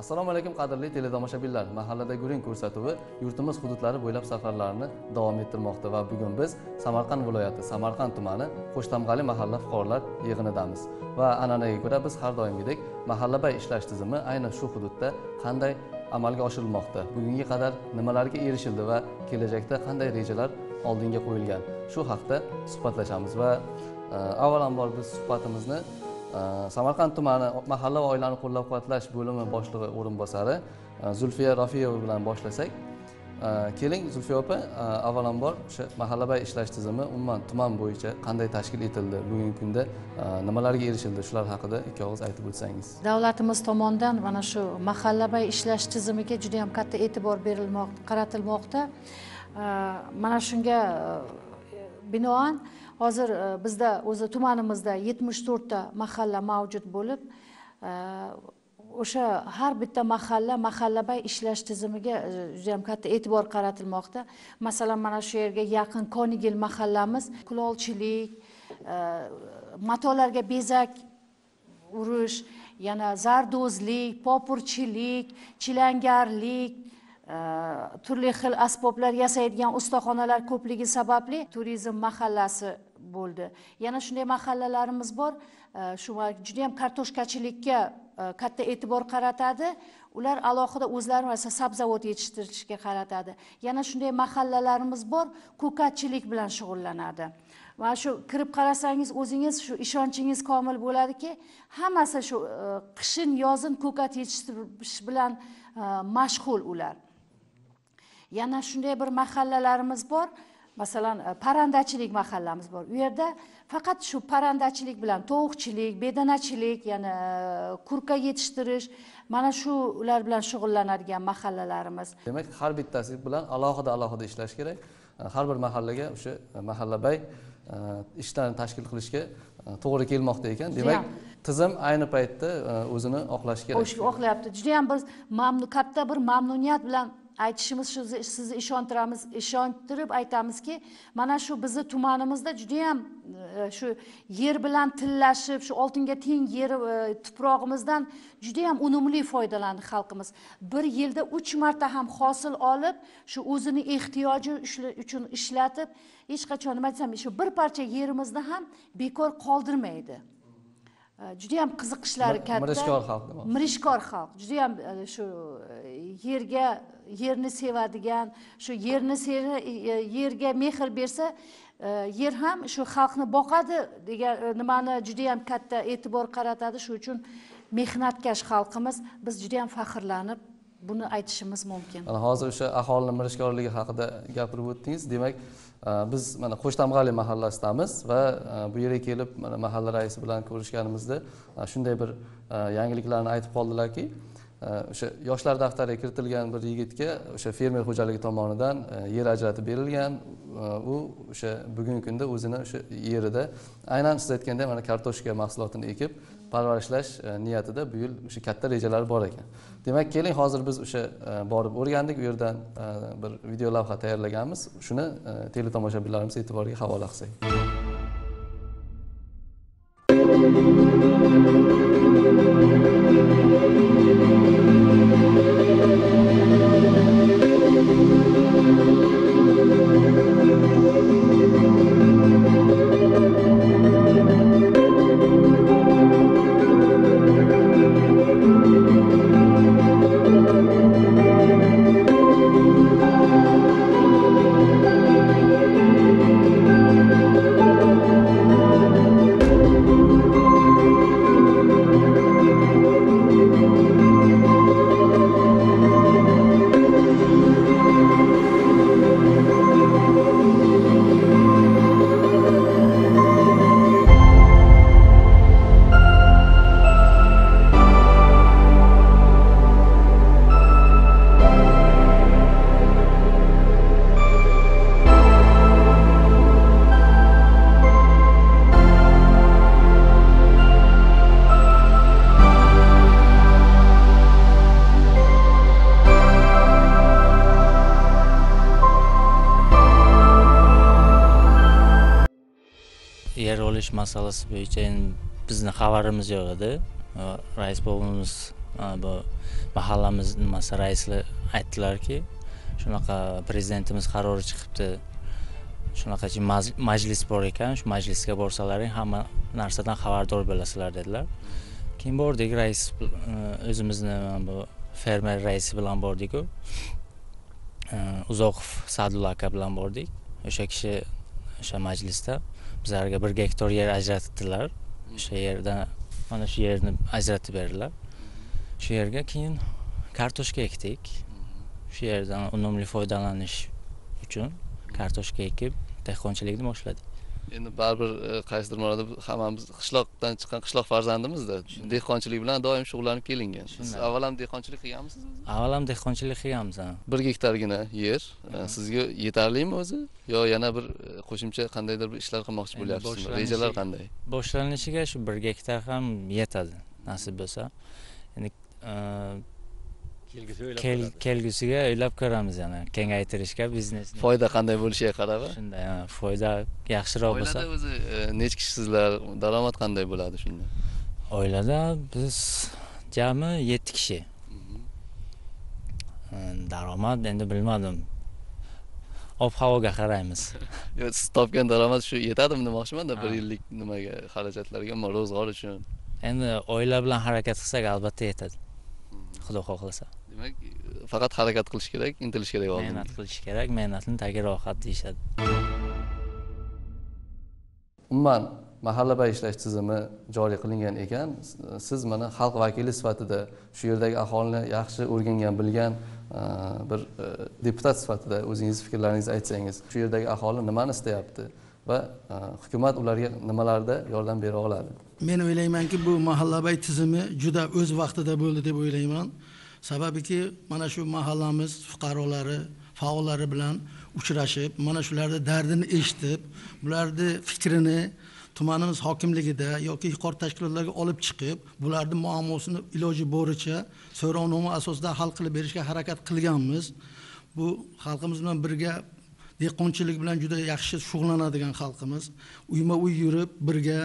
assalomu alaykum qadrli teletomoshabinlar. Mahallada guring ko'rsatuvi yurtimiz hududlari bo'ylab safarlarini davom ettirmoqda va bugun biz samarqand viloyati samarqand tumani qo'shtamg'ali mahalla fuqarolar yig'inidamiz. Va an'anaga ko'ra biz har doimgidek mahallabay ishlash tizimi aynan shu hududda qanday amalga oshirilmoqda? Bugunga qadar nimalarga erishildi va kelajakda qanday rejalar oldinga qo'yilgan? Shu haqda suhbatlashamiz va e, avvalambor biz suhbatimizni samarqand tumani mahalla va oilani qo'llab quvvatlash bo'limi boshlig'i o'rinbosari e, zulfiya rafiyeva bilan boshlasak e, keling zulfiya opa e, avvalambor o'sha mahallabay ishlash tizimi umuman tuman bo'yicha qanday tashkil etildi? Bugungi kunda nimalarga erishildi? Shular haqida ikki og'iz aytib o'tsangiz. Davlatimiz tomonidan mana shu mahallabay ishlash tizimiga juda yam katta e'tibor berilmoqda qaratilmoqda. Mana shunga binoan hozir e, bizda o'zi tumanimizda yetmish to'rtta mahalla mavjud bo'lib e, o'sha har bitta mahalla mahallabay ishlash tizimiga e, judayam juda katta e'tibor qaratilmoqda. Masalan mana shu yerga yaqin konigil mahallamiz kulolchilik matolarga bezak urish yana zardozlik popurchilik chilangarlik turli xil asboblar yasaydigan ustaxonalar ko'pligi sababli turizm mahallasi bo'ldi. Yana shunday mahallalarimiz bor. Shu juda ham kartoshkachilikka e, katta e'tibor qaratadi. Ular alohida o'zlari masalan sabzavot yetishtirishga qaratadi. Yana shunday mahallalarimiz bor ko'katchilik bilan shug'ullanadi. Mana shu kirib qarasangiz o'zingiz shu ishonchingiz komil bo'ladiki hammasi shu e, qishin yozin ko'kat yetishtirish bilan e, mashg'ul ular. Yana shunday bir mahallalarimiz bor. Masalan e, parrandachilik mahallamiz bor. U yerda faqat shu parrandachilik bilan tovuqchilik bedanachilik yana e, kurka yetishtirish mana shular bilan shug'ullanadigan mahallalarimiz. Demak har bittasi bilan alohida alohida ishlash kerak. E, har bir mahallaga o'sha mahallabay ishlarni tashkil qilishga to'g'ri kelmoqda ekan. Demak tizim ayni paytda o'zini oqlashi kerak. Oqlayapti. Judayam biz mamnun katta bir mamnuniyat bilan aytishimiz sizni ishontiramiz ishontirib aytamizki mana shu bizni tumanimizda judayam e, shu yer bilan tillashib shu oltinga teng yeri e, tuprog'imizdan judayam unumli foydalandi xalqimiz. Bir yilda uch marta ham hosil olib shu o'zini ehtiyoji uchun ishlatib hech qachon nima desam shu bir parcha yerimizni ham bekor qoldirmaydi. Judayam qiziqishlari katta. mirishkor xalq mirishkor xalq judayam e, shu yerga yerni sevadigan shu yerni e, yerga mehr bersa e, yer ham shu xalqni boqadi degan e, nimani judayam katta e'tibor qaratadi. Shu uchun mehnatkash xalqimiz biz judayam faxrlanib buni aytishimiz mumkin. Mana hozir o'sha aholini mirishkorligi haqida gapirib o'tdingiz. Demak biz mana qo'shtamg'ali mahallasidamiz va bu yerga kelib mana mahalla raisi bilan ko'rishganimizda shunday bir yangiliklarni aytib qoldilarki o'sha yoshlar daftariga kiritilgan bir yigitga o'sha fermer xo'jaligi tomonidan e, yer ajratib berilgan. U o'sha bugungi kunda o'zini o'sha yerida aynan siz aytgandek mana kartoshka mahsulotini ekib parvarishlash e, niyatida bu yil o'sha katta rejalari bor ekan. Demak keling hozir biz o'sha e, borib o'rgandik. U yerdan bir video lavha tayyorlaganmiz. Shuni teletomoshabinlarimiz e'tiboriga havola qilsak. Yer olish masalasi bo'yicha endi bizni xabarimiz yo'q edi. Rais bobamiz Mana bu mahallamiz nimasi raisi aytdilarki shunaqa prezidentimiz qarori chiqibdi. Shunaqa majlis bor ekan shu majlisga borsalaring hamma narsadan xabardor bo'lasizlar dedilar. Keyin bordik rais o'zimizni mana bu fermer raisi bilan bordiku. Uzoqov sadulla aka bilan bordik. O'sha kishi o'sha majlisda. Bizlarga bir gektar yer ajratdilar. O'sha yerdan mana shu yerni ajratib berdilar. Shu yerga keyin kartoshka ekdik. Shu yerdan unumli foydalanish uchun kartoshka ekib dehqonchilikni boshladik endi baribir e, qaysidir ma'noda hammamiz qishloqdan chiqqan qishloq farzandimizda dehqonchilik bilan doim shug'ullanib kelingan. Siz avval ham dehqonchilik qilganmisiz avval ham dehqonchilik qilganmiz bir gektargina yer. E, sizga yetarlimi o'zi? Yo yana bir e, qo'shimcha qandaydir bir ishlar qilmoqchi bo'lyapsizmi? rejalar qanday? boshlanishiga shu bir gektar ham yetadi nasib bo'lsa. Endi kelgusiga o'ylab ko'ramiz yana. Kengaytirishga biznesni. Foyda qanday bo'lishiga qarab shunday ha, foyda yaxshiroq bo'lsa. Oilada o'zi e, nechi kishisizlar daromad qanday bo'ladi shunda? Oilada biz jami yetti kishi. E, daromad endi bilmadim. Ob havoga qaraymiz. Yo, siz topgan daromad shu yetadimi demoqchimanda bir yillik nimaga xarajatlarga ro'zg'or uchun. Endi oila bilan harakat qilsak albatta yetadi. Xudo xohlasa demak faqat harakat qilish kerak intilish kerak oldinga mehnat qilish kerak mehnatni tagi rohat deyishadi. Umuman mahallabay ishlash tizimi joriy qilingan ekan. Siz mana xalq vakili sifatida shu yerdagi aholini yaxshi o'rgangan bilgan e, bir e, deputat sifatida o'zingizni fikrlaringizni aytsangiz shu yerdagi aholi nimani istayapti va e, hukumat ularga nimalarda yordam bera oladi? Men o'ylaymanki bu mahallabay tizimi juda o'z vaqtida bo'ldi deb o'ylayman sababiki mana shu mahallamiz fuqarolari faollari bilan uchrashib mana shularni dardini eshitib bularni fikrini tumanimiz hokimligida yoki yuqori tashkilotlarga olib chiqib bularni muammosini iloji boricha so'rovnoma asosida hal qilib berishga harakat qilganmiz. Bu xalqimiz bilan birga dehqonchilik bilan juda yaxshi shug'ullanadigan xalqimiz. Uyma uy yurib birga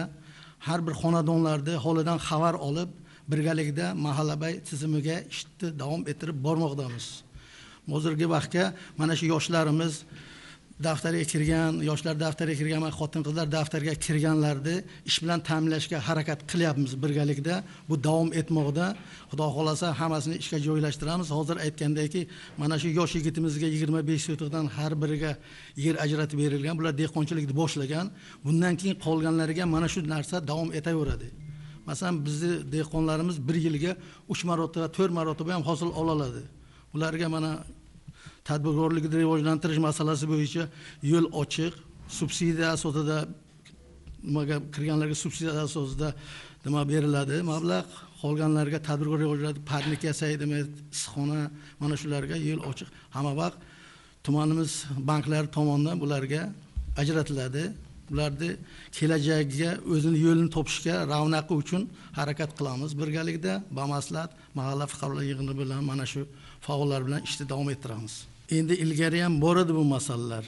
har bir xonadonlarni holidan xabar olib birgalikda mahallabay tizimiga ishni davom ettirib bormoqdamiz. Hozirgi vaqtga mana shu yoshlarimiz daftarga kirgan yoshlar daftariga kirgan mana xotin qizlar daftariga kirganlarni ish bilan ta'minlashga harakat qilyapmiz birgalikda. Bu davom etmoqda. Xudo xohlasa hammasini ishga joylashtiramiz. Hozir aytgandaki mana shu yosh yigitimizga yigirma besh sotixdan har biriga yer ajratib berilgan. Bular dehqonchilikni boshlagan. Bundan keyin qolganlariga mana shu narsa davom etaveradi. Masalan bizni dehqonlarimiz bir yilga uch marotaba to'rt marotaba ham hosil ola oladi ularga mana tadbirkorlikni rivojlantirish masalasi bo'yicha yo'l ochiq subsidiya asosida nimaga kirganlarga subsidiya asosida nima beriladi? Mablag' qolganlarga tadbirkor rivojlantirib parnik yasaydimi issiqxona mana shularga yo'l ochiq. Hamma vaqt tumanimiz banklari tomonidan bularga ajratiladi. Ularni kelajagiga o'zini yo'lini topishga ravnaqi uchun harakat qilamiz. Birgalikda bamaslahat mahalla fuqarolar yig'ini bilan mana shu faollar bilan ishni davom ettiramiz. Endi ilgari ham bor edi bu masalalar.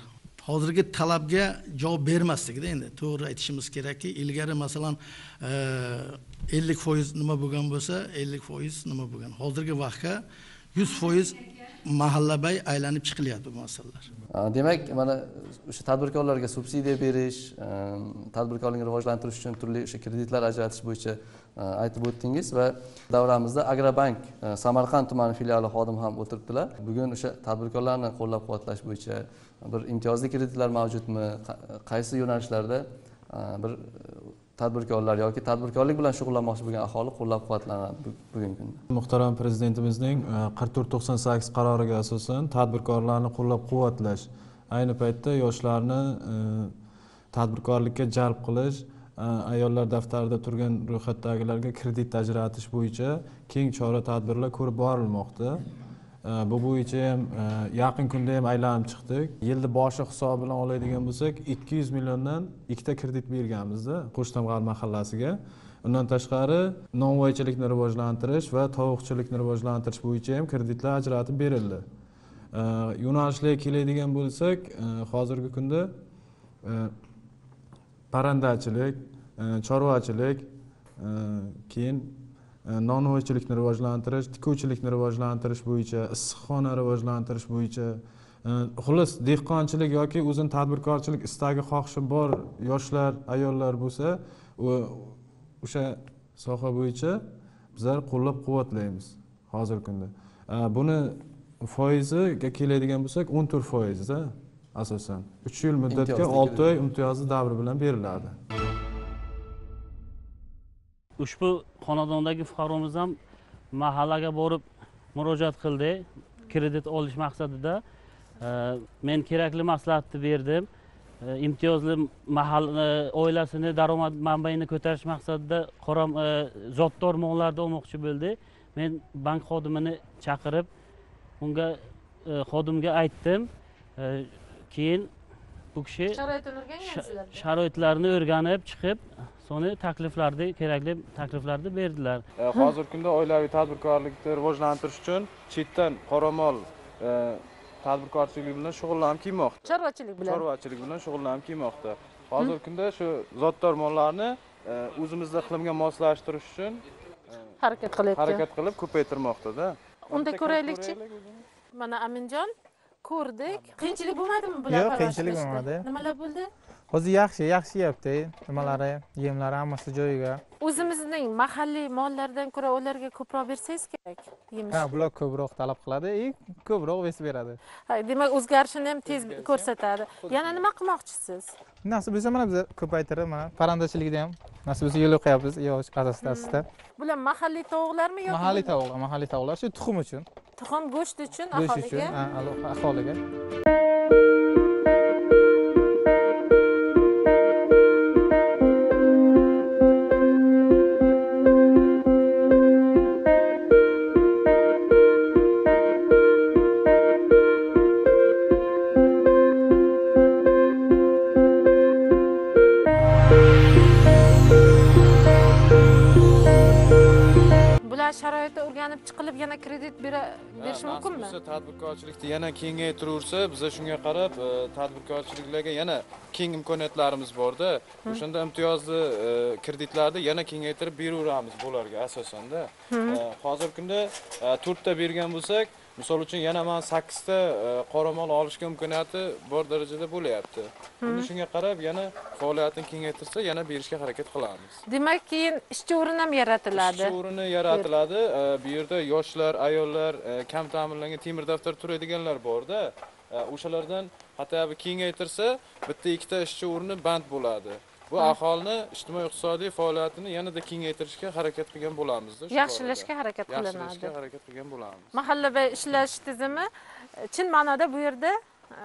Hozirgi talabga javob bermaslikda endi. To'g'ri aytishimiz kerakki ilgari masalan eh, ellik foiz nima bo'lgan bo'lsa ellik foiz nima bo'lgan? Hozirgi vaqtga yuz foiz mahallabay aylanib chiqilyapti bu masalalar. Demak mana o'sha tadbirkorlarga subsidiya berish tadbirkorlikni rivojlantirish uchun turli o'sha kreditlar ajratish bo'yicha aytib o'tdingiz va davramizda agrobank samarqand tumani filiali xodimi ham o'tiribdilar. Bugun o'sha tadbirkorlarni qo'llab quvvatlash bo'yicha bir imtiyozli kreditlar mavjudmi? Qaysi yo'nalishlarda bir tadbirkorlar yoki tadbirkorlik bilan shug'ullanmoqchi bo'lgan aholi qo'llab quvvatlanadi bugungi kunda. Muhtaram prezidentimizning e, qirq to'rt to'qson sakkiz qaroriga asosan tadbirkorlarni qo'llab quvvatlash ayni paytda yoshlarni e, tadbirkorlikka jalb qilish e, ayollar daftarida turgan ro'yxatdagilarga kredit ajratish bo'yicha keng chora tadbirlar ko'rib borilmoqda. Bu bo'yicha ham e, yaqin kunda ham aylanib chiqdik. Yilni boshi hisobi bilan oladigan bo'lsak ikki yuz milliondan ikkita kredit berganmizda qo'shtamg'al mahallasiga. Undan tashqari novvoychilikni rivojlantirish va tovuqchilikni rivojlantirish bo'yicha ham kreditlar ajratib berildi. Yo'nalishlarga keladigan bo'lsak e, hozirgi kunda e, parrandachilik chorvachilik keyin nonvoychilikni rivojlantirish tikuvchilikni rivojlantirish bo'yicha issiqxona rivojlantirish bo'yicha e, xullas dehqonchilik yoki o'zini tadbirkorchilik istagi xohishi bor yoshlar ayollar bo'lsa o'sha soha bo'yicha bizlar qo'llab quvvatlaymiz hozirgi kunda. E, buni foiziga keladigan bo'lsak o'n to'rt foizda asosan. Uch yil muddatga olti oy imtiyozli davr bilan beriladi ushbu xonadondagi fuqaromiz ham mahallaga borib murojaat qildi kredit olish maqsadida. Men kerakli maslahatni berdim. Imtiyozli mahal e, oilasini daromad manbaini ko'tarish maqsadida qora e, zotdor mollarni olmoqchi bo'ldi. Men bank xodimini chaqirib unga e, xodimga aytdim. Keyin bu kishi sharoitini sharoitlarni o'rganib chiqib so'ng takliflarni kerakli takliflarni berdilar. E, hozirgi kunda oilaviy tadbirkorlikni rivojlantirish uchun chetdan qoramol e, tadbirkorchilik bilan shug'ullanib kelmoqda. Chorvachilik bilan? Chorvachilik bilan shug'ullanib kelmoqda. Hozirgi kunda shu zotdor mollarni e, o'zimizda iqlimga moslashtirish uchun harakat qilyapti harakat qilib ko'paytirmoqda unda ko'raylikchi? mana aminjon ko'rdik. Qiyinchilik bo'lmadimi bular Yo'q, qiyinchilik bo'lmadi. nimalar bo'ldi hozir yaxshi yaxshi yeyapti. Nimalari yemlari hammasi joyiga. O'zimizning mahalliy mollardan ko'ra ularga ko'proq bersangiz kerak yemish. Ha bular ko'proq talab qiladi и ko'proq besib beradi. Ha, demak o'zgarishini ham tez ko'rsatadi. yana nima qilmoqchisiz? Nasib bo'lsa mana biz ko'paytirib mana parrandachilikda ham. Nasib bo'lsa yo'l qo'yapmiz asosida asosida bular mahalliy tovuqlarmi yoki mahalliy tovuqlar mahalliy tovuqlar shu tuxum uchun. Tuxum go'sht uchun go'sht uchun aholiga o'rganib chiqilib yana kredit berish mumkinmi? tadbirkorchilikni yana kengaytiraversa biza shunga qarab e, tadbirkorchiliklarga yana keng imkoniyatlarimiz borda. O'shanda imtiyozli e, kreditlarni yana kengaytirib beraveramiz bularga asosanda. E, hozirgi kunda to'rtta bergan bo'lsak misol uchun yana man sakkizta e, qoramol olishga imkoniyati bor darajada bo'lyapti. Endi shunga qarab yana faoliyatini kengaytirsa yana berishga harakat qilamiz. Demak keyin ishchi o'rin ham yaratiladi. Ishchi o'rni yaratiladi. E, bu yerda yoshlar ayollar e, kam ta'minlangan temir daftar turadiganlar borda o'shalardan hatto kengaytirsa bitta ikkita ishchi o'rni band bo'ladi bu aholini ijtimoiy iqtisodiy faoliyatini yanada kengaytirishga harakat qilgan bo'lamizda shu yaxshilashga harakat qilinadi yaxshilashga harakat qilgan bo'lamiz. Mahallada ishlash tizimi chin ma'noda bu yerda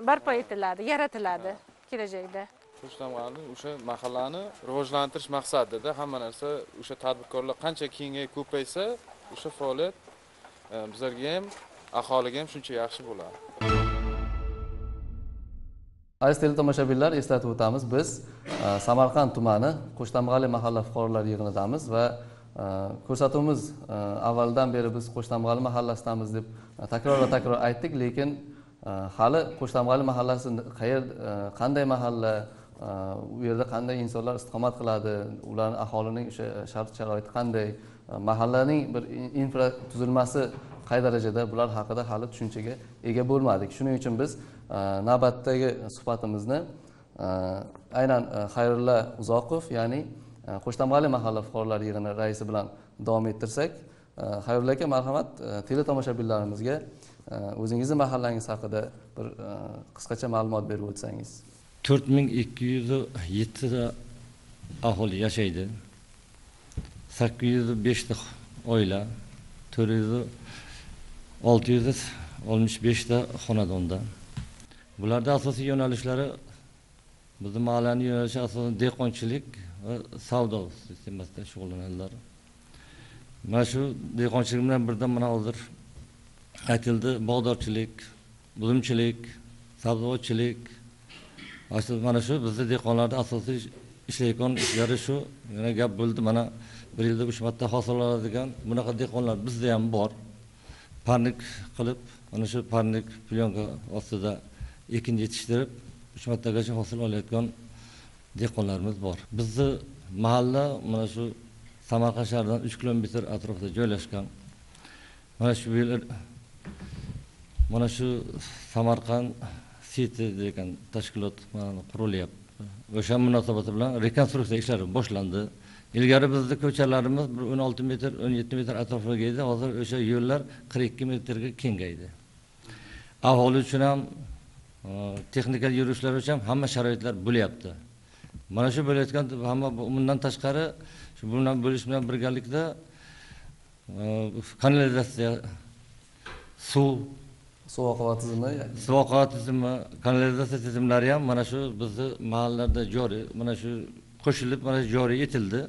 barpo etiladi yaratiladi kelajakda. Qo'shtamg'ani o'sha mahallani rivojlantirish maqsadida hamma narsa o'sha tadbirkorlar qancha kengayib ko'paysa o'sha faoliyat e, bizlarga ham aholiga ham shuncha yaxshi bo'ladi aziz teletomoshabinlar eslatib o'tamiz biz e, samarqand tumani qo'shtamg'ali mahalla fuqarolar yig'inidamiz va e, ko'rsatuvimiz e, avvaldan beri biz qo'shtamg'ali mahallasidamiz deb e, takror va takror aytdik. Lekin e, hali qo'shtamg'ali mahallasi qayer e, qanday mahalla e, u yerda qanday insonlar istiqomat qiladi ularni aholining o'sha shart sharoiti qanday e, mahallaning bir infratuzilmasi qay darajada bular haqida hali tushunchaga ega bo'lmadik. Shuning uchun biz navbatdagi suhbatimizni e, aynan e, xayrulla uzoqov ya'ni e, qo'shtamali mahalla fuqarolar yig'ini raisi bilan davom ettirsak xayrulla aka marhamat teletomoshabinlarimizga o'zingizni mahallangiz haqida bir qisqacha ma'lumot berib o'tsangiz. To'rt ming ikki yuz yettita aholi yashaydi. Sakkiz yuz beshta oila to'rt yuz olti yuz oltmish beshta xonadonda. Bularda asosiy yo'nalishlari bizni mahallani yo'nalishi asosan dehqonchilik va savdo sistemasida shug'ullanadilar. Mana shu dehqonchilik bilan birdan mana hozir aytildi bog'dorchilik buzumchilik sabzavotchilik. Mana shu bizni dehqonlarni asosiy ishlayotgan ishlari shu. Yana gap bo'ldi mana bir yilda uch marta hosil oladigan bunaqa dehqonlar bizda ham bor. Parnik qilib mana shu parnik plyonka ostida ekin yetishtirib uch martagacha hosil olayotgan dehqonlarimiz bor. Bizni mahalla mana shu samarqand shahridan uch kilometr atrofida joylashgan. Mana shu mana shu samarqand siti degan tashkilot mana qurilyapti. O'sha munosabati bilan rekonstruksiya ishlari boshlandi. Ilgari bizni ko'chalarimiz bir o'n olti metr o'n yetti metr atrofiga edi hozir o'sha yo'llar qirq ikki metrga kengaydi. Aholi uchun ham e, texnika yurishlar uchun ham hamma sharoitlar bo'lyapti. Mana shu bo'layotgan hamma bu- bundan tashqari shu bilan bo'lish bilan birgalikda kanalizatsiya suv suv oqova tizimi suv oqova tizimi kanalizatsiya tizimlari ham mana shu bizni mahallalarda joriy mana shu qo'shilib mana shu joriy etildi.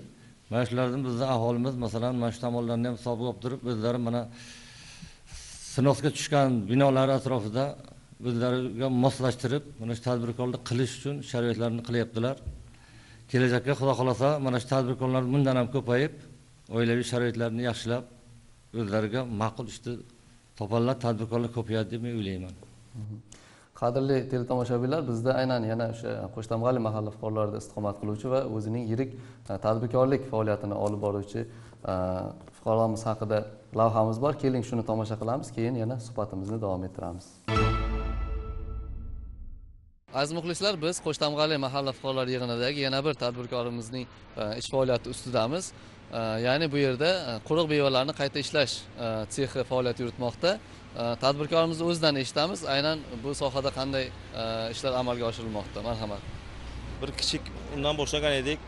Mana shulardan bizni aholimiz masalan mana shu tomonlarni ham hisobga olib turib o'zlari mana sinosga tushgan binolar atrofida o'zlariga moslashtirib mana shu tadbirkorlik qilish uchun sharoitlarni qilyaptilar. Kelajakda xudo xohlasa mana shu tadbirkorlar bundan ham ko'payib oilaviy sharoitlarni yaxshilab o'zlariga ma'qul ishni topanlar tadbirkorlar ko'payadi deb men o'ylayman. Mhmm. Qadrli teletomoshabinlar bizda aynan yana o'sha qo'shtamg'ali mahalla fuqarolarida istiqomat qiluvchi va o'zining yirik e, tadbirkorlik faoliyatini olib boruvchi e, fuqaromiz haqida lavhamiz bor. Keling shuni tomosha qilamiz keyin yana suhbatimizni davom ettiramiz. Aziz muxlislar biz qo'shtamg'ali mahalla fuqarolar yig'inidagi yana bir tadbirkorimizning e, ish faoliyati ustidamiz. E, ya'ni bu yerda e, quruq mevalarni qayta ishlash sexi faoliyat yuritmoqda. Tadbirkorimizni o'zidan eshitamiz. Aynan bu sohada qanday ishlar amalga oshirilmoqda? Marhamat. Bir kichik undan boshlagan edik.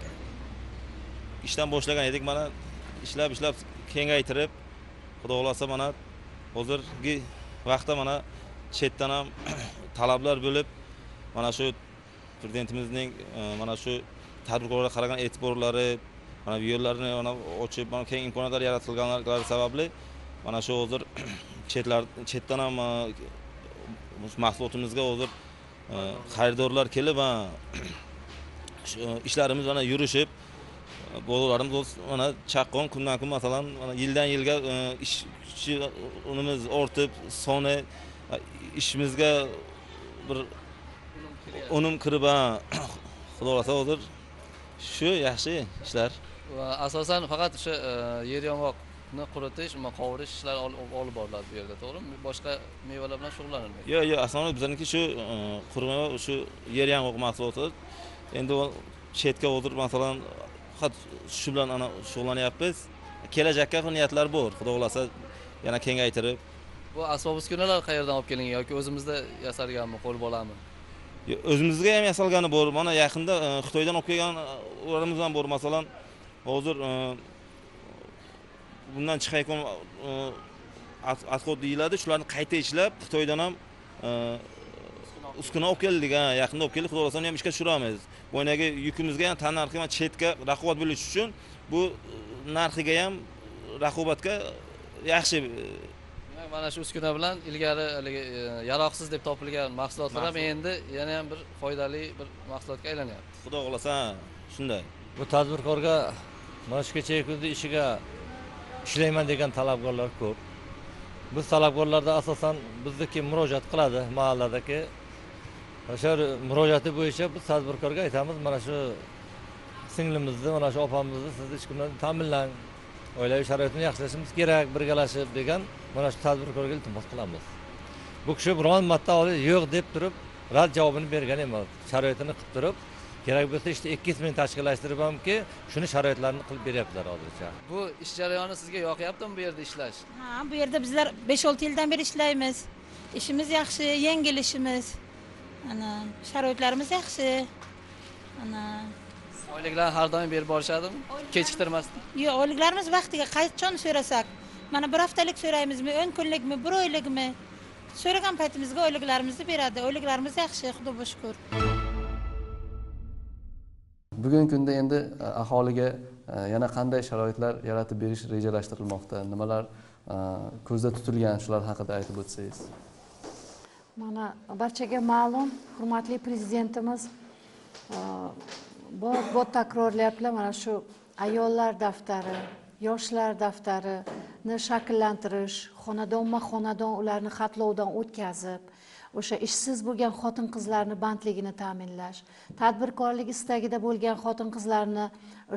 Ishdan boshlagan edik. Mana ishlab ishlab kengaytirib xudo xohlasa mana hozirgi vaqtda mana chetdan ham talablar bo'lib mana shu prezidentimizning e, mana shu tadbirkorlarga qaragan e'tiborlari mana bu yo'llarni mana ochib mana keng imkoniyatlar yaratilganlari sababli mana shu hozir chetlar chetdan ham e, mahsulotimizga hozir e, xaridorlar kelib va ishlarimiz mana yurishib bozorlarimiz mana chaqqon kundan kun masalan mana yildan yilga ishchi unimiz ortib soni ishimizga bir unum kirib xudo xohlasa hozir shu yaxshi ishlar. Va asosan faqat o'sha e, yer yong'oqni quritish qovurish ishlari ol- olib boriladi bu yerda to'g'rimi? Boshqa mevalar bilan shug'ullanilmaydi. Yo'q yo'q asosan bizaniki shu e, qurma va shu yer yong'oq mahsuloti endi chetga hozir masalan faqat shu bilan ana shug'ullanyapmiz. Kelajakka niyatlar bor xudo xohlasa yana kengaytirib. Bu asbob uskunalar qayerdan olib kelingan yoki o'zimizda yasalganmi qo'l bolami o'zimizga ham yasalgani bor. Mana yaqinda e, xitoydan olib kelgan e, ularimiz ham bor. Masalan hozir e, bundan chiqayotgan отход deyiladi. Shularni qayta ishlab xitoydan ham uskuna olib keldik. Ha yaqinda olib keldik. Xudo xohlasa uni ham ishga tushiramiz. Boyagi yukimizga ham tannarxi ham chetga raqobat bo'lishi uchun bu narxiga ham raqobatga yaxshi mana shu uskuna bilan ilgari haligi e, yaroqsiz deb topilgan mahsulotlar ham endi yana ham bir foydali bir mahsulotga aylanyapti. Xudo xohlasa shunday. Bu tadbirkorga mana shu kecha kunduz ishiga ishlayman degan talabgorlar ko'p. Biz talabgorlarda asosan bizniki murojaat qiladi mahalladagi. O'sha murojaati bo'yicha biz tadbirkorga aytamiz mana shu singlimizni mana shu opamizni siz ish kundan ta'minlang oilaviy sharoitini yaxshilashimiz kerak birgalashib degan mana shu tadbirkorga iltimos qilamiz bu kishi biron marta yo'q deb turib rad javobini bergan emas sharoitini qilib turib kerak bo'lsa ishni ikki yuz ming tashkillashtirib hamki shuni sharoitlarini qilib beryaptilar hozircha bu ish jarayoni sizga yoqyaptimi bu yerda ishlash Ha, bu yerda bizlar 5-6 yildan beri ishlaymiz. Ishimiz yaxshi, yengil ishimiz. Ana, sharoitlarimiz yaxshi. Ana, oyliklarni har doim berib borishadimi kechiktirmasdan yo oyliklarimiz vaqtiga qachon so'rasak, mana bir haftalik so'raymizmi, 10 kunlikmi, bir oylikmi? So'ragan paytimizga oyliklarimizni beradi. Oyliklarimiz yaxshi, xudoga shukr. bugungi kunda endi e, aholiga e, yana qanday sharoitlar yaratib berish rejalashtirilmoqda nimalar e, ko'zda tutilgan shular haqida aytib o'tsangiz mana barchaga ma'lum hurmatli prezidentimiz bor bor takrorlayaptilar mana shu ayollar daftari yoshlar daftarini shakllantirish xonadonma xonadon ularni xatlovdan o'tkazib o'sha ishsiz bo'lgan xotin qizlarni bandligini ta'minlash tadbirkorlik istagida bo'lgan xotin qizlarni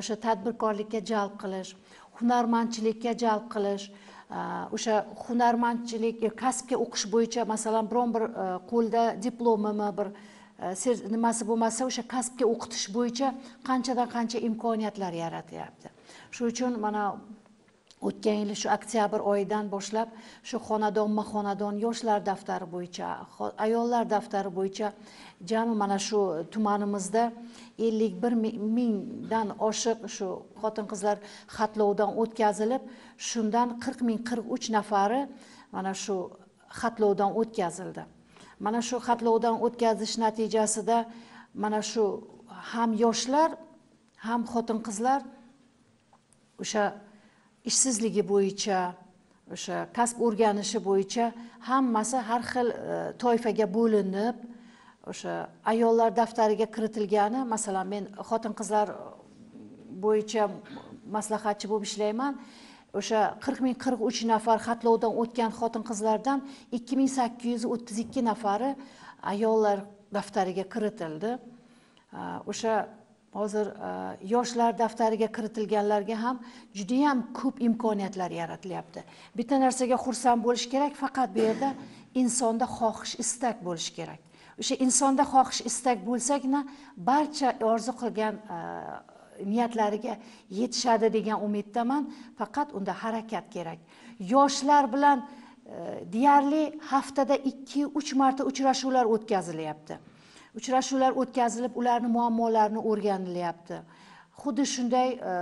o'sha tadbirkorlikka jalb qilish hunarmandchilikka jalb qilish o'sha hunarmandchilik e, kasbga o'qish bo'yicha masalan biron bir e, qo'lda diplomimi bir bir Э, nimasi bo'lmasa o'sha kasbga o'qitish bo'yicha qanchadan qancha imkoniyatlar yaratyapti. Shuning uchun mana o'tgan yili shu oktyabr oyidan boshlab shu xonadonma xonadon yoshlar daftari bo'yicha ayollar daftari bo'yicha jami mana shu tumanimizda ellik bir mingdan oshiq shu xotin qizlar xatlovdan o'tkazilib shundan qirq ming qirq uch nafari mana shu xatlovdan o'tkazildi. Mana shu xatlovdan o'tkazish natijasida mana shu ham yoshlar ham xotin qizlar o'sha ishsizligi bo'yicha o'sha kasb o'rganishi bo'yicha hammasi har xil e, toifaga bo'linib o'sha ayollar daftariga kiritilgani masalan men xotin qizlar bo'yicha maslahatchi bo'lib ishlayman. O'sha qirq ming qirq uch nafar xatlovdan o'tgan xotin qizlardan ikki ming sakkiz yuz o'ttiz ikki nafari ayollar daftariga kiritildi. O'sha hozir yoshlar daftariga kiritilganlarga ham judayam ko'p imkoniyatlar yaratilyapti. Bitta narsaga xursand bo'lish kerak faqat bu yerda insonda xohish istak bo'lishi kerak. O'sha insonda xohish istak bo'lsagina barcha orzu qilgan niyatlariga yetishadi degan umiddaman. Faqat unda harakat kerak. Yoshlar bilan e, deyarli haftada ikki uch marta uchrashuvlar o'tkazilyapti. Uchrashuvlar o'tkazilib ularni muammolarini o'rganilyapti. Xuddi shunday e,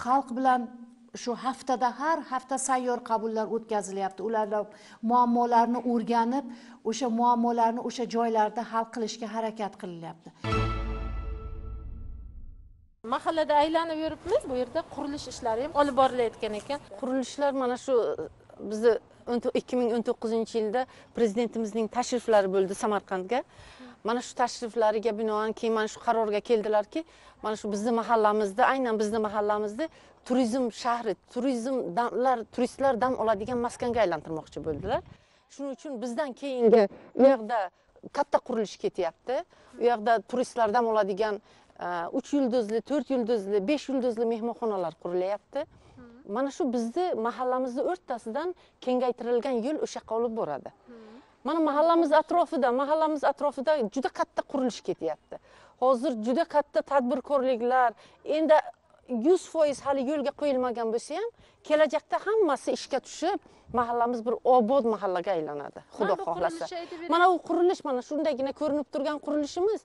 xalq bilan shu haftada har hafta sayyor qabullar o'tkazilyapti. Ularni muammolarini o'rganib o'sha muammolarni o'sha joylarda hal qilishga harakat qilyapti mahallada aylanib yuribmiz bu yerda qurilish ishlari ham olib borilayotgan ekan. Qurilishlar mana shu e, bizni ikki ming o'n to'qqizinchi yilda prezidentimizning tashriflari bo'ldi samarqandga. Mana shu tashriflariga binoan keyin mana shu qarorga keldilarki mana shu bizni mahallamizda aynan bizni mahallamizda turizm shahri turizmlar turistlar dam oladigan maskanga aylantirmoqchi bo'ldilar. Shuning uchun bizdan keyingi u yoqda katta qurilish ketyapti. U yoqda turistlar dam oladigan uch yulduzli to'rt yulduzli besh yulduzli mehmonxonalar qurilyapti. Mana shu bizni mahallamizni o'rtasidan kengaytirilgan yo'l o'sha yoqqa olib boradi. Mana mahallamiz atrofida mahallamiz atrofida juda katta qurilish ketyapti. Hozir juda katta tadbirkorliklar endi yuz foiz hali yo'lga qo'yilmagan bo'lsa ham kelajakda hammasi ishga tushib mahallamiz bir obod mahallaga aylanadi. Xudo xohlasa. mana u qurilish mana shundagina ko'rinib turgan qurilishimiz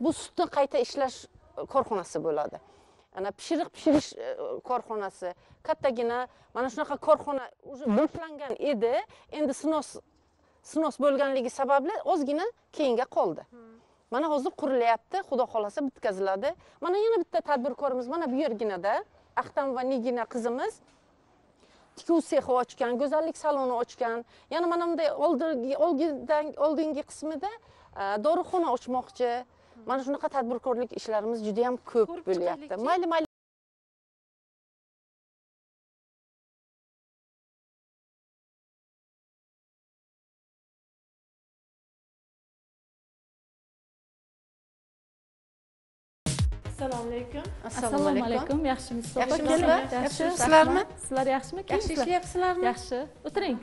bu sutni qayta ishlash e, korxonasi bo'ladi. Ana pishiriq pishirish e, korxonasi. Kattagina mana shunaqa korxona уже boshlangan edi. Endi snos snos bo'lganligi sababli ozgina keyinga qoldi. Mana hozir qurilyapti xudo xohlasa bitkaziladi. Mana yana bitta tadbirkorimiz mana bu yerginada axtam va nigina qizimiz. Tikuv sexi ochgan go'zallik saloni ochgan. Yana mana bunday oldingi oldingi qismida e, dorixona ochmoqchi. Mana shunaqa tadbirkorlik ishlarimiz juda yam ko'p bo'lyapti. mayli mayli. Assalomu alaykum. Assalomu alaykum. yaxshimisiz? yaxshimisizlar yaxshi sizlarmi sizlar yaxshimi yaxshi ishlayapsizlarmi? yaxshi. O'tiring.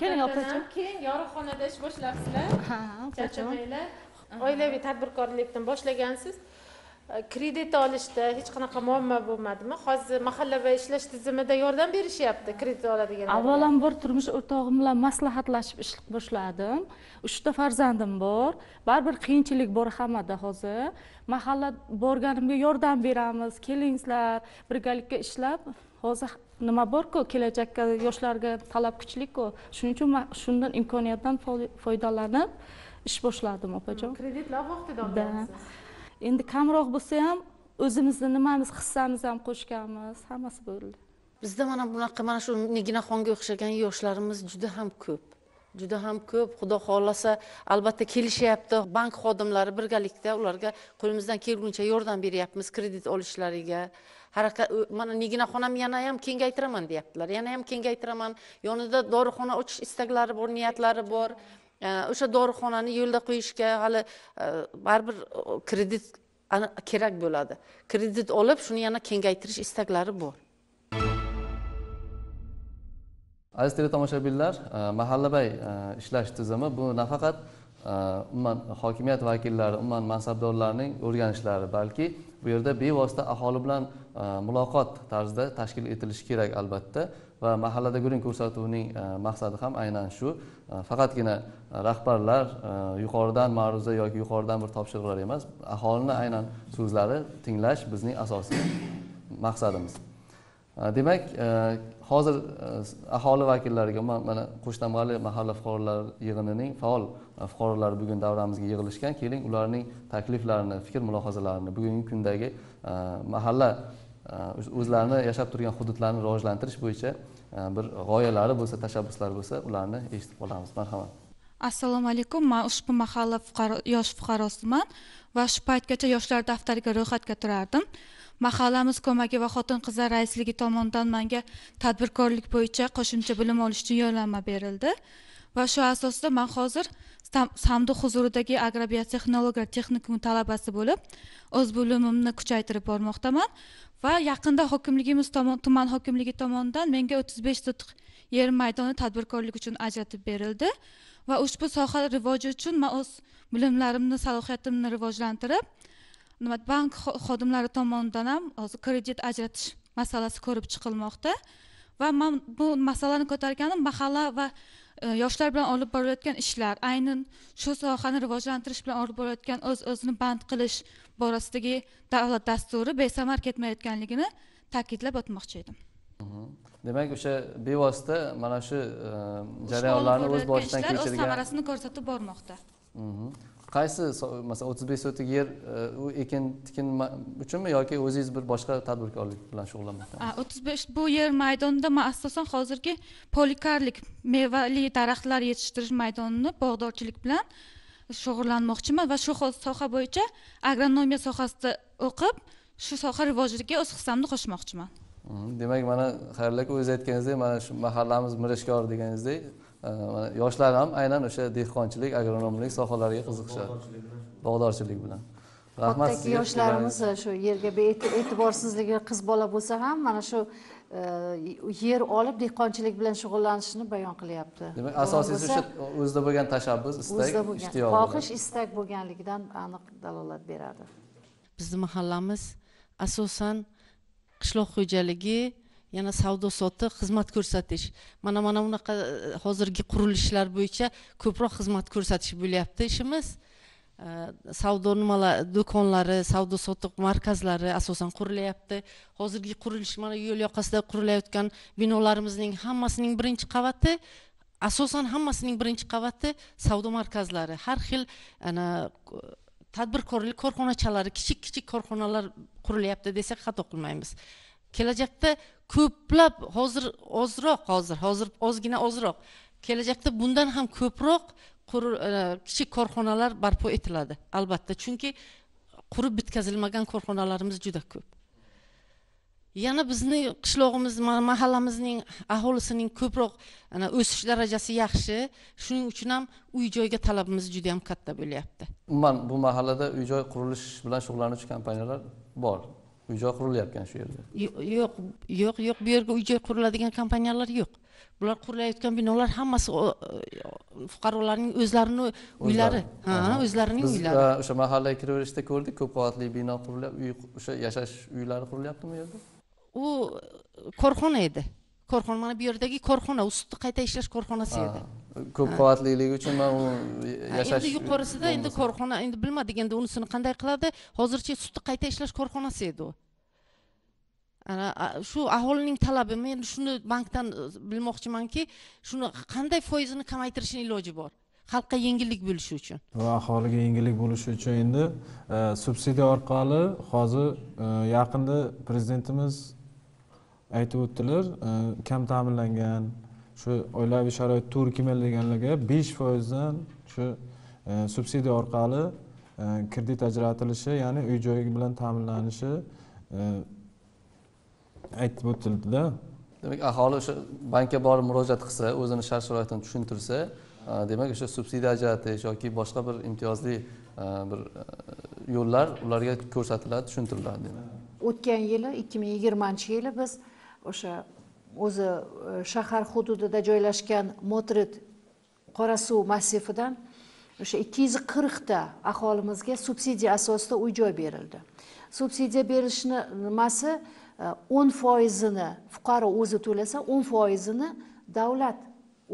Keling opajon keyin yorug'xonada ish boshlabsizlar ha charchamanglar oilaviy tadbirkorlikdan boshlagansiz. Kredit olishda hech qanaqa muammo bo'lmadimi? Hozir mahallada ishlash tizimida yordam berishyapti kredit oladiganlarga avvalambor turmush o'rtog'im bilan maslahatlashib ish boshladim. Uchta farzandim bor. Baribir qiyinchilik bor hammada hozir. Mahalla borganimga yordam beramiz. Kelinglar birgalikda ishlab. Hozir nima borku? Kelajakka yoshlarga talab kuchliku. Shuning uchun shundan imkoniyatdan foydalanib ish boshladim opajon. Kreditlar vaqtida olgansiz endi kamroq bo'lsa ham o'zimizni nimamiz hissamizni ham qo'shganmiz hammasi bo'ldi. Bizda mana bunaqa mana shu niginaxonga o'xshagan yoshlarimiz juda ham ko'p. Juda ham ko'p. Xudo xohlasa albatta kelishyapti. Bank xodimlari birgalikda ularga qo'limizdan kelguncha yordam beryapmiz kredit olishlariga. Harakat mana niginaxonam yana ham kengaytiraman deyaptilar. Yana ham kengaytiraman. Yonida dorixona ochish istaklari bor niyatlari bor o'sha dorixonani yo'lda qo'yishga hali e, baribir e, kredit kerak bo'ladi. Kredit olib shuni yana kengaytirish istaklari bor. Aziz teletomoshabinlar e, mahallabay ishlash tizimi bu nafaqat umuman hokimiyat vakillari umuman mansabdorlarning o'rganishlari balki bu yerda bevosita aholi bilan muloqot tarzida tashkil etilishi kerak albatta. Va mahallada guring ko'rsatuvining e, maqsadi ham aynan shu. E, faqatgina e, rahbarlar yuqoridan ma'ruza yoki yuqoridan bir topshiriqlar emas aholini aynan so'zlari tinglash bizning asosiy maqsadimiz. Demak hozir aholi vakillariga mana qo'shtamg'ali mahalla fuqarolar yig'inining faol fuqarolari bugun davramizga yig'ilishgan keling ularning takliflarini fikr mulohazalarini bugungi kundagi mahalla Э, o'zlarini yashab turgan hududlarni rivojlantirish bo'yicha э, bir g'oyalari bo'lsa tashabbuslari bo'lsa ularni eshitib qolamiz. Marhamat. Assalomu alaykum. Man ushbu mahalla fuqaro yosh fuqarosiman va shu paytgacha yoshlar daftariga ro'yxatga turardim. Mahallamiz ko'magi va xotin qizlar raisligi tomonidan menga tadbirkorlik bo'yicha qo'shimcha bilim olish uchun yo'llanma berildi. Va shu asosda man hozir samdu huzuridagi agrobiotexnologiya texnikumi talabasi bo'lib o'z bilimimni kuchaytirib bormoqdaman. Va yaqinda hokimligimiz tomon tuman hokimligi tomonidan menga o'ttiz besh sotix yer maydoni tadbirkorlik uchun ajratib berildi va ushbu soha rivoji uchun man o'z bilimlarimni salohiyatimni rivojlantirib nima bank xodimlari tomonidan ham hozir kredit ajratish masalasi ko'rib chiqilmoqda va man bu masalani ko'targanim mahalla va e, yoshlar bilan olib borilayotgan ishlar aynan shu sohani rivojlantirish bilan olib borilayotgan o'z o'zini band qilish borasidagi davlat dasturi besamar ketmayotganligini ta'kidlab o'tmoqchi edim. Demak o'sha bevosita mana shu e, jarayonlarni o'z boshidan ishlar o'z kechirgan samarasini ko'rsatib bormoqda. Mhm. qaysi masalan o'ttiz besh sotik yer e, u ekin tikin uchunmi yoki o'zingiz bir boshqa tadbirkorlik bilan shug'ullanmoqdamisiz o'ttiz besh bu yer maydonida man asosan hozirgi polikarlik mevali daraxtlar yetishtirish maydonini bog'dorchilik bilan shug'ullanmoqchiman va shu soha bo'yicha agronomiya sohasida o'qib shu soha rivojiga o'z hissamni qo'shmoqchiman. Mhm. demak mana xayrilla aka o'zingiz aytganingizdek mana shu mahallamiz mirishkor deganingizdek e, mana yoshlar ham aynan o'sha dehqonchilik agronomlik sohalariga qiziqishadi. Bog'dorchilik bilan. Rahmat yoshlarimiz shu yerga e'tiborsizligi qiz bola bo'lsa ham mana shu yer olib dehqonchilik bilan shug'ullanishni bayon qilyapti. Demak asosiysi o'sha o'zida bo'lgan tashabbus istak ishtiyoq xohish istak bo'lganligidan aniq dalolat beradi. Bizni mahallamiz asosan qishloq xo'jaligi yana savdo sotiq xizmat ko'rsatish. Mana mana bunaqa e, hozirgi qurilishlar bo'yicha ko'proq xizmat ko'rsatish bo'lyapti ishimiz savdo nimalar do'konlari savdo sotiq markazlari asosan qurilyapti. Hozirgi qurilish mana yo'l yoqasida qurilayotgan binolarimizning hammasining birinchi qavati asosan hammasining birinchi qavati savdo markazlari. Har xil ana tadbirkorlik korxonachalari kichik kichik korxonalar qurilyapti desak xato qilmaymiz. Kelajakda ko'plab hozir ozroq hozir hozir ozgina ozroq. Kelajakda bundan ham ko'proq kichik korxonalar barpo etiladi albatta. Chunki qurib bitkazilmagan korxonalarimiz juda ko'p. Yana bizni qishlog'imiz ma- mahallamizning aholisining ko'proq ana o'sish darajasi yaxshi. Shuning uchun ham uy joyga talabimiz juda yam katta bo'lyapti. Umuman bu mahallada uy joy qurilish bilan shug'ullanuvchi kompaniyalar bor. Uy joy qurilyapti shu yerda. Yo- yo'q yo'q yo'q. Bu yerga uy joy quriladigan kompaniyalar yo'q bular qurilayotgan binolar hammasi o- fuqarolarning o'zlarini uylari. Ha o'zlarining Biz, uylari. e, o'sha mahallaga kiraverishda ko'rdik ko'p qavatli bino qurilyapti uy o'sha yashash uylari qurilyaptimi bu yerda? U korxona edi. Korxona mana bu yerdagi korxona u sutni qayta ishlash korxonasi edi. ko'p qavatliligi uchun man u Ha, yashash endi yuqorisida endi korxona endi bilmadik endi unisini qanday qiladi. Hozircha sutni qayta ishlash korxonasi edi u ana shu aholining talabi men shuni bankdan e, bilmoqchimanki shuni qanday foizini kamaytirishni iloji bor. Xalqqa yengillik bo'lishi uchun. Va aholiga yengillik bo'lishi uchun endi e, subsidiya orqali hozir e, yaqinda prezidentimiz aytib o'tdilar kam ta'minlangan shu oilaviy sharoit to'g'ri kelmaydiganlarga besh foizdan shu subsidiya orqali kredit ajratilishi ya'ni uy joy bilan ta'minlanishi aytib o'tildida demak aholi o'sha bankka borib murojaat qilsa o'zini shart sharoitini tushuntirsa demak o'sha subsidiya ajratish yoki boshqa bir imtiyozli bir yo'llar ularga ko'rsatiladi tushuntiriladi demak. O'tgan yili ikki ming yigirmanchi yili biz o'sha o'zi shahar hududida joylashgan motrid qorasuv massifidan o'sha ikki yuz qirqta aholimizga subsidiya asosida uy joy berildi. Subsidiya berishni nimasi o'n foizini fuqaro o'zi to'lasa o'n foizini davlat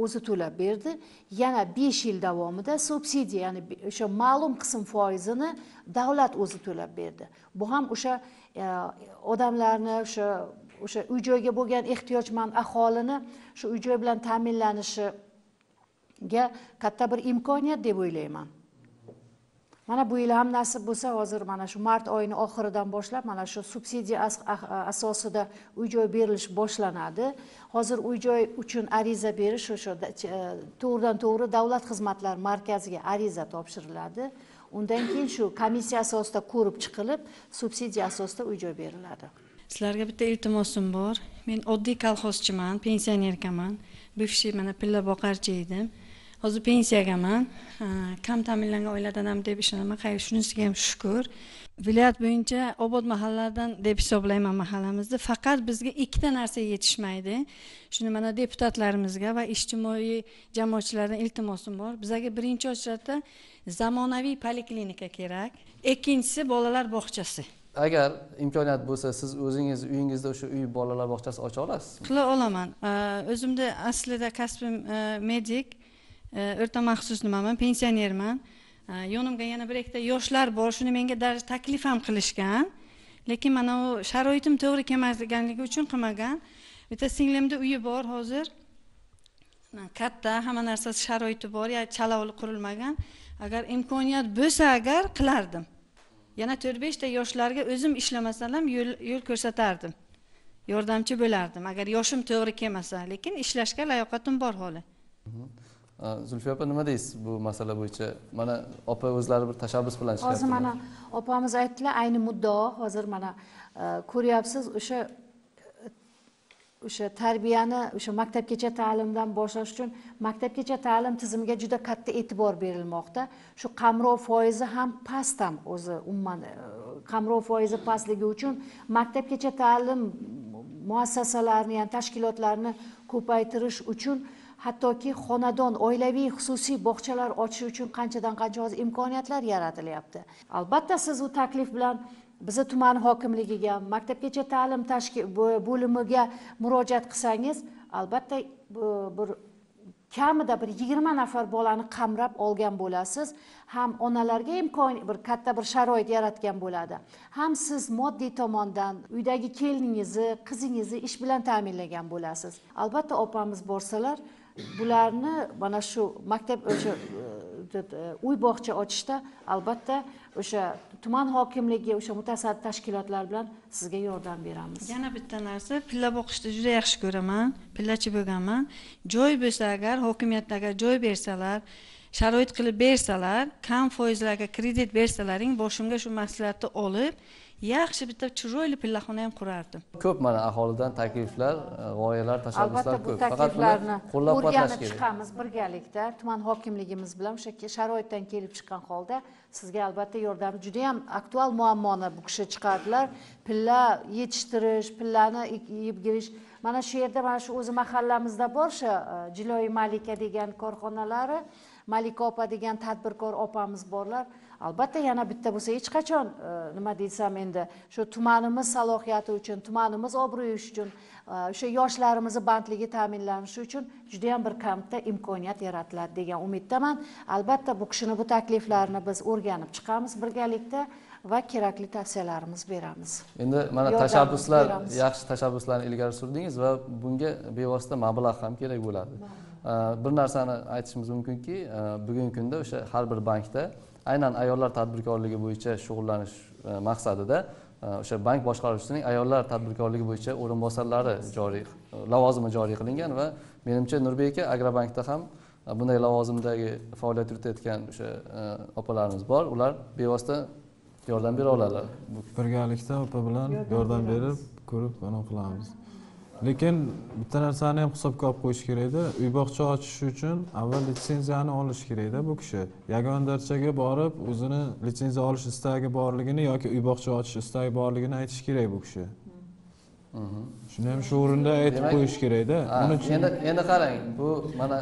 o'zi to'lab berdi yana besh yil davomida subsidiya ya'ni o'sha ma'lum qism foizini davlat o'zi to'lab berdi bu ham o'sha odamlarni o'sha o'sha uy joyga bo'lgan ehtiyojmand aholini shu uy joy bilan ta'minlanishiga katta bir imkoniyat deb o'ylayman mana bu yil ham nasib bo'lsa hozir mana shu mart oyini oxiridan boshlab mana shu subsidiya ah, ah, asosida uy joy berilish boshlanadi. Hozir uy joy uchun ariza berish o'sha e, to'g'ridan to'g'ri davlat xizmatlari markaziga ariza topshiriladi. Undan keyin shu komissiya asosida ko'rib chiqilib subsidiya asosida uy joy beriladi. Sizlarga bitta iltimosim bor. Men oddiy kolxozchiman pensionerkaman. Бывший mana pilla boqarchi edim. Hozir pensiyagaman kam ta'minlangan oiladanman deb ishonaman. Xayr shunisiga ham shukur. Viloyat bo'yicha obod mahallalardan deb hisoblayman mahallamizni faqat bizga ikkita narsa yetishmaydi. Shuni mana deputatlarimizga va ijtimoiy jamoatchilardan iltimosim bor. Bizga birinchi ochratda zamonaviy poliklinika kerak. Ikkinchisi bolalar bog'chasi. Agar imkoniyat bo'lsa siz o'zingiz uyingizda o'sha uy bolalar bog'chasi ocha olasizmi? Qila olaman. O'zimni aslida kasbim medik Э, o'rta maxsus nimaman pensionerman. Э, yonimga yana bir ikkita yoshlar bor shuni menga даже taklif ham qilishgan. Lekin mana u sharoitim to'g'ri kelmaganligi uchun qilmagan. Bitta singlimni uyi bor hozir. Katta hamma narsasi sharoiti bor ya chalovli qurilmagan. Agar imkoniyat bo'lsa agar qilardim. Yana to'rt beshta yoshlarga o'zim ishlamasam ham yo'l ko'rsatardim. Yordamchi bo'lardim. Agar yoshim to'g'ri kelmasa lekin ishlashga layoqatim bor hali. Mhm. Zulfiya opa nima deysiz bu masala bo'yicha? Mana opa o'zlari bir tashabbus bilan ishlayaptilar hozir mana opamiz aytdilar ayni muddao hozir mana e, ko'ryapsiz o'sha o'sha tarbiyani o'sha maktabgacha ta'limdan boshlash uchun maktabgacha ta'lim tizimiga juda katta e'tibor berilmoqda. Shu qamrov foizi ham past ham o'zi umuman e, qamrov foizi pastligi uchun maktabgacha ta'lim muassasalarini ya'ni tashkilotlarini ko'paytirish uchun hattoki xonadon oilaviy xususiy bog'chalar ochish uchun qanchadan qancha hozir imkoniyatlar yaratilyapti. Albatta siz u taklif bilan bizni tuman hokimligiga maktabgacha ta'lim bo'limiga murojaat qilsangiz albatta bir kamida bir yigirma nafar bolani qamrab olgan bo'lasiz. Ham onalarga imkon bir katta bir sharoit yaratgan bo'ladi. Ham siz moddiy tomondan uydagi keliningizni qizingizni ish bilan ta'minlagan bo'lasiz. Albatta opamiz borsalar bularni mana shu maktab o'sha e, e, uy bog'cha ochishda albatta o'sha tuman hokimligi o'sha mutasaddi tashkilotlar bilan sizga yordam beramiz. Yana bitta narsa pilla boqishni juda yaxshi ko'raman pillachi bo'lganman. Joy bo'lsa agar hokimiyat agar joy bersalar sharoit qilib bersalar kam foizlarga kredit bersalaring boshimga shu maslahatni olib yaxshi bitta chiroyli pillaxona ham qurardim. Ko'p mana aholidan takliflar g'oyalar tashabbuslar ko'p. Faqat buni qo'llab quvvatlash kerak chiqamiz birgalikda. Tuman hokimligimiz bilan o'sha sharoitdan kelib chiqqan holda sizga albatta yordam juda yam aktual muammoni bu kishi chiqardilar. Pilla yetishtirish pillani yeb mana shu yerda mana shu o'zi mahallamizda bor o'sha e, jiloyi malika degan korxonalari malika opa degan tadbirkor opamiz borlar albatta yana bitta bo'lsa hech qachon e, nima desam endi shu tumanimiz salohiyati uchun tumanimiz obro'yi uchun e, o'sha yoshlarimizni bandligi ta'minlanishi uchun judayam bir katta imkoniyat yaratiladi degan umiddaman. Albatta bu kishini bu takliflarini biz o'rganib chiqamiz birgalikda va kerakli tavsiyalarimizni beramiz. Endi mana tashabbuslar yaxshi tashabbuslarni ilgari surdingiz va bunga bevosita mablag' ham kerak bo'ladi. E, bir narsani aytishimiz mumkinki bugungi kunda o'sha har bir bankda aynan ayollar tadbirkorligi bo'yicha shug'ullanish e, maqsadida e, o'sha bank boshqaruvchisining ayollar tadbirkorligi bo'yicha o'rinbosarlari joriy lavozimi joriy qilingan va menimcha nurbek aka agrobankda ham e, bunday lavozimdagi faoliyat yuritayotgan o'sha opalarimiz bor. Ular bevosita yordam bera oladilar birgalikda opa bilan yordam berib ko'rib anaqa qilamiz lekin bitta narsani ham hisobga olib qo'yish kerakda uy bog'cha ochish uchun avval litsenziyani olishi kerakda bu kishi. Yagona darchaga borib o'zini litsenziya olish istagi borligini yoki uy bog'cha ochish istagi borligini aytishi kerak bu kishi. Shuni ham shu o'rinda aytib qo'yish kerakda. endi endi qarang bu mana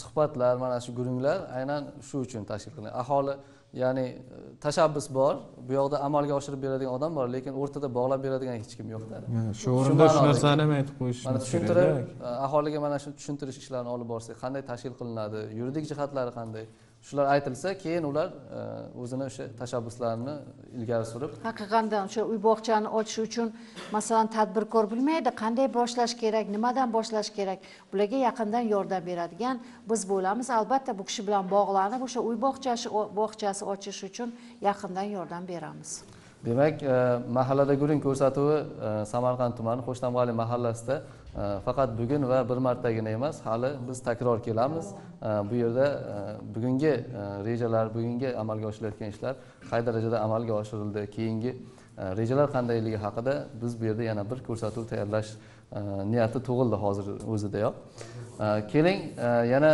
suhbatlar mana shu gurunglar aynan shu uchun tashkil qilingan. Aholi ya'ni e, tashabbus bor. Bu yoqda amalga oshirib beradigan odam bor lekin o'rtada bog'lab beradigan hech kim yo'qda Ha, shu o'rinda shu narsani ham aytib qo'yishimiz mana tushuntirib e, aholiga mana shu tushuntirish ishlarini olib borsak qanday tashkil qilinadi yuridik jihatlari qanday shular aytilsa keyin ular e, o'zini o'sha tashabbuslarini ilgari surib haqiqatdan o'sha uy bog'chani ochish uchun masalan tadbirkor bilmaydi. Qanday boshlash kerak nimadan boshlash kerak? Bularga yaqindan yordam beradigan biz bo'lamiz. Albatta bu kishi bilan bog'lanib o'sha uy bog'chasi bog'chasi ochish uchun yaqindan yordam beramiz. Demak e, mahallada guring ko'rsatuvi e, samarqand tumani qo'shtamg'ali mahallasida Э, faqat bugun va bir martagina emas hali biz takror kelamiz. Э, bu yerda э, bugungi rejalar bugungi amalga oshirilayotgan ishlar qay darajada amalga oshirildi keyingi rejalar qandayligi haqida biz bu yerda yana bir ko'rsatuv tayyorlash niyati tug'ildi hozir o'zidayoq keling yana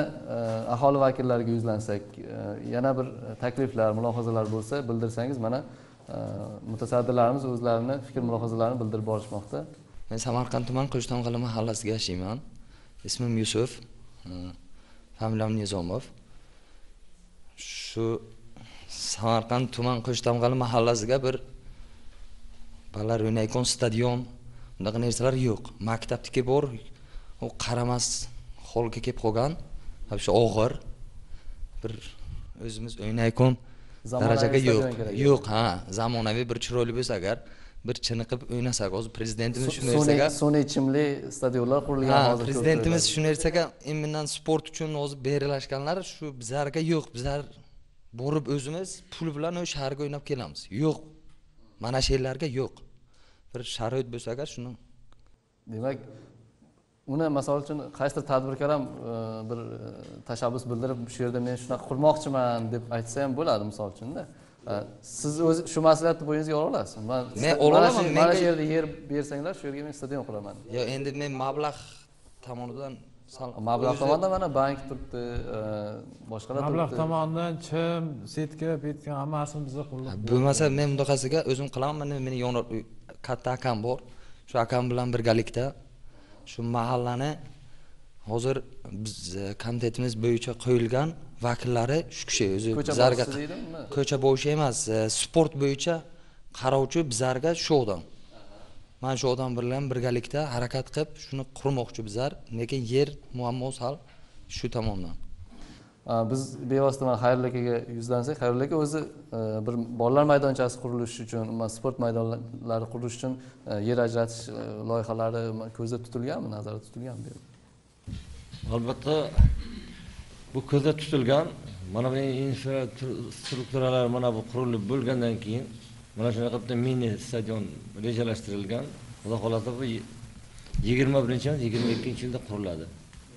aholi vakillariga yuzlansak yana bir takliflar mulohazalar bo'lsa bildirsangiz mana mutasaddilarimiz o'zlarini fikr mulohazalarini bildirib borishmoqda. Men Samarqand tuman Qo'shtamg'ala mahallasida yashayman. Ismim Yusuf, e, familiyam Nizomov. Shu Samarqand tuman Qo'shtamg'ala mahallasiga bir bolalar o'ynaydigan stadion bunaqa narsalar yo'q. Maktabniki bor, u qaramas holga kelib qolgan. Ha shu og'ir bir o'zimiz o'ynaydigan darajaga yo'q. Yo'q, ha, zamonaviy bir chiroyli bo'lsa agar bir chiniqib o'ynasak, hozir prezidentimiz shuni aytsaga suniy ichimli stadionlar qurilgan hozir prezidentimiz shuni aytsaga immindan sport uchun hozir berilashganlar shu bizlarga yo'q bizlar borib o'zimiz pul bilan o'sha shaharga o'ynab kelamiz. Yo'q. Mana shu yerlarga yo'q. Bir sharoit bo'lsa agar shuni demak uni misol uchun qaysidir tadbirkor ham e, bir e, tashabbus bildirib shu yerda men shunaqa qurmoqchiman deb aytsa ham bo'ladi misol uchunda siz o'zi shu mas'uliyatni bo'yingizga ola olasiz. Man Men mana ola shu- olaman, mana shu yerda yer bersanglar shu yerga men stadion quraman. Yo endi men mablag' tomonidan sal mablag' tomonidan mana bank turibdi e, boshqalar mablag' tomonidan chim setka petka hammasini biza qo'llab bo'lmasa men bunaqasiga o'zim qilaman meni yon katta akam bor. Shu akam bilan birgalikda shu mahallani hozir biz e, komitetimiz bo'yicha qo'yilgan vakillari shu kishi o'zi bizlarga ko'cha boshi emas e, sport bo'yicha qarovchi bizlarga shu odam. Mana shu odam bilan birgalikda harakat qilib shuni qurmoqchi bizlar lekin yer muammo sal shu tomondan. Biz bevosita mana xayrullo akaga yuzlansak xayrullo aka o'zi e, bir bolalar maydonchasi qurilishi uchun sport maydonlari qurilishi uchun e, yer ajratish loyihalari ko'zda tutilganmi nazarda tutilganmi albatta bu ko'zda tutilgan mana bu infrastrukturalar mana bu qurilib bo'lgandan keyin mana shunaqa bitta mini stadion rejalashtirilgan. Xudo xohlasa bu yigirma birinchi emas yigirma ikkinchi yilda quriladi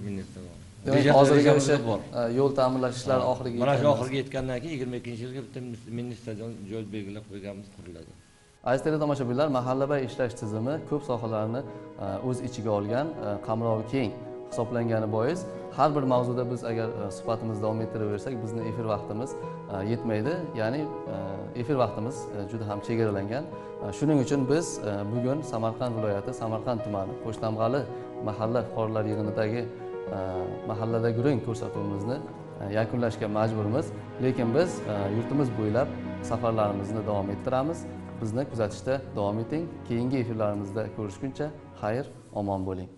mini stadion. Reja- hozirgi o'sha bor. e, yo'l ta'mirlash ishlari oxiriga mana shu oxiriga yetgandan keyin yigirma ikkinchi yilga bitta mini stadion joy belgilab qo'yganmiz quriladi. Aziz teletomoshabinlar mahallabay ishlash tizimi ko'p sohalarni e, o'z ichiga olgan e, qamrovi keng hisoblangani bois har bir mavzuda biz agar e, suhbatimizni davom ettiraversak bizni efir vaqtimiz e, yetmaydi. Ya'ni e, efir vaqtimiz juda ham chegaralangan. Shuning uchun biz bugun samarqand viloyati samarqand tumani qo'shtamg'ali mahalla fuqarolar yig'inidagi mahallada guring ko'rsatuvimizni yakunlashga majburmiz. Lekin biz yurtimiz bo'ylab safarlarimizni davom ettiramiz. Bizni kuzatishda davom eting. Keyingi efirlarimizda ko'rishguncha xayr omon bo'ling.